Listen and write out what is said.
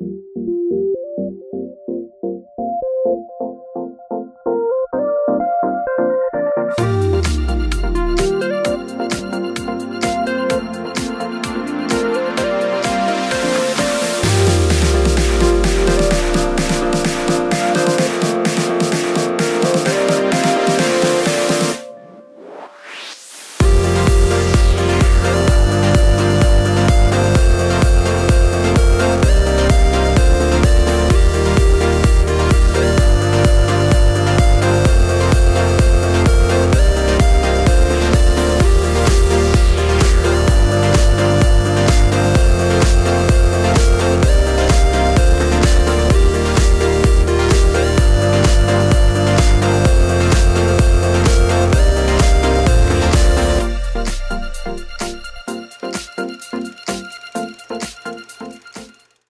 you